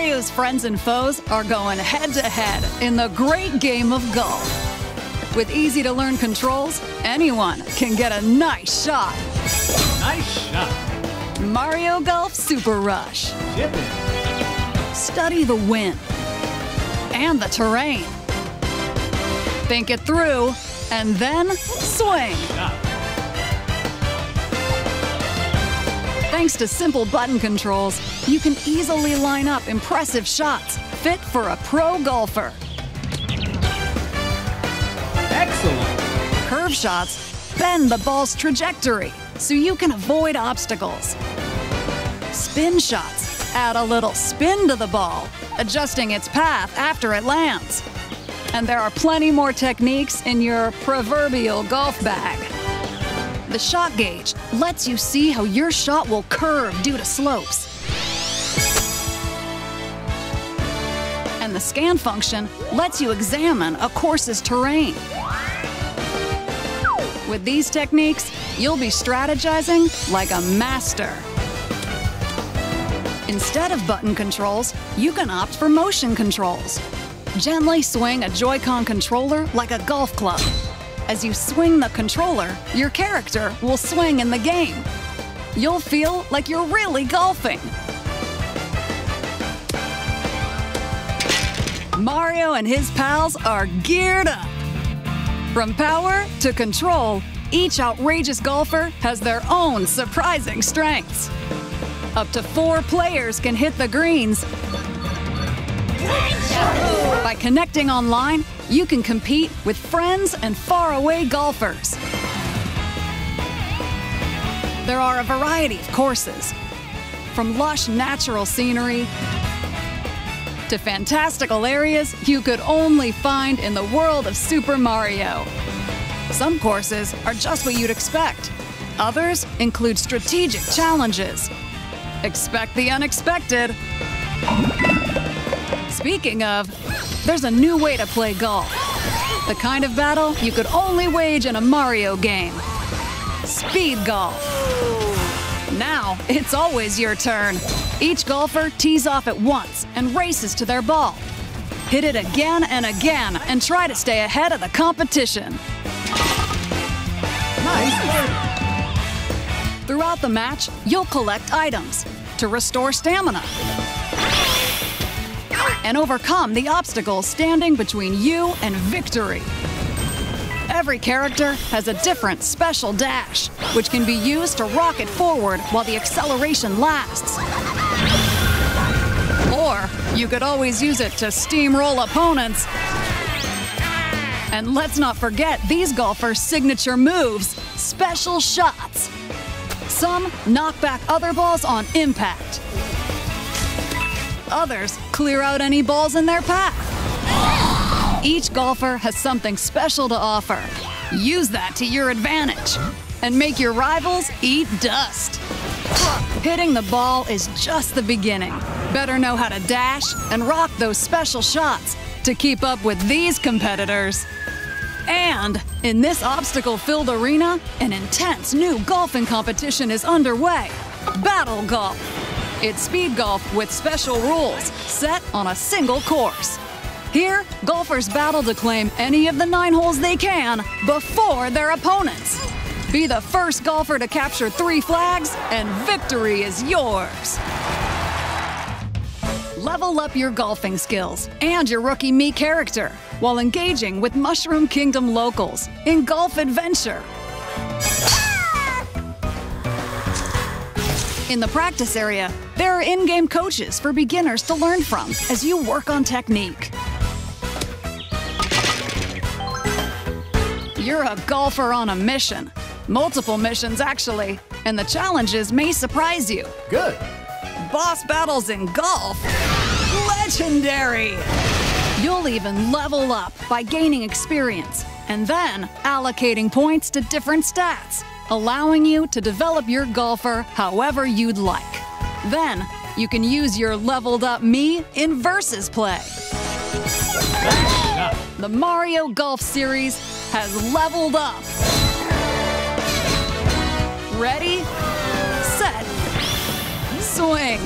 Mario's friends and foes are going head to head in the great game of golf. With easy to learn controls, anyone can get a nice shot. Nice shot. Mario Golf Super Rush. Study the wind and the terrain. Think it through and then swing. Shot. Thanks to simple button controls, you can easily line up impressive shots fit for a pro golfer. Excellent. Curve shots bend the ball's trajectory so you can avoid obstacles. Spin shots add a little spin to the ball, adjusting its path after it lands. And there are plenty more techniques in your proverbial golf bag. The shot gauge lets you see how your shot will curve due to slopes. And the scan function lets you examine a course's terrain. With these techniques, you'll be strategizing like a master. Instead of button controls, you can opt for motion controls. Gently swing a Joy-Con controller like a golf club. As you swing the controller, your character will swing in the game. You'll feel like you're really golfing. Mario and his pals are geared up. From power to control, each outrageous golfer has their own surprising strengths. Up to four players can hit the greens. By connecting online, you can compete with friends and faraway golfers. There are a variety of courses, from lush natural scenery to fantastical areas you could only find in the world of Super Mario. Some courses are just what you'd expect. Others include strategic challenges. Expect the unexpected. Speaking of, there's a new way to play golf. The kind of battle you could only wage in a Mario game. Speed golf. Now, it's always your turn. Each golfer tees off at once and races to their ball. Hit it again and again and try to stay ahead of the competition. Nice. Throughout the match, you'll collect items to restore stamina and overcome the obstacles standing between you and victory. Every character has a different special dash, which can be used to rocket forward while the acceleration lasts. Or you could always use it to steamroll opponents. And let's not forget these golfers' signature moves special shots. Some knock back other balls on impact. Others clear out any balls in their path. Each golfer has something special to offer. Use that to your advantage and make your rivals eat dust. Hitting the ball is just the beginning. Better know how to dash and rock those special shots to keep up with these competitors. And in this obstacle filled arena, an intense new golfing competition is underway Battle Golf. It's speed golf with special rules set on a single course. Here, golfers battle to claim any of the nine holes they can before their opponents. Be the first golfer to capture three flags, and victory is yours. Level up your golfing skills and your rookie Mii character while engaging with Mushroom Kingdom locals in Golf Adventure. In the practice area, there are in game coaches for beginners to learn from as you work on technique. You're a golfer on a mission. Multiple missions, actually, and the challenges may surprise you. Good. Boss battles in golf? Legendary! You'll even level up by gaining experience and then allocating points to different stats, allowing you to develop your golfer however you'd like. Then, you can use your leveled up Mii in versus play. The Mario Golf Series has leveled up. Ready, set, swing.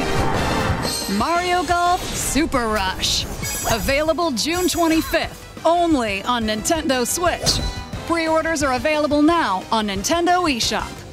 Mario Golf Super Rush. Available June 25th, only on Nintendo Switch. Pre orders are available now on Nintendo eShop.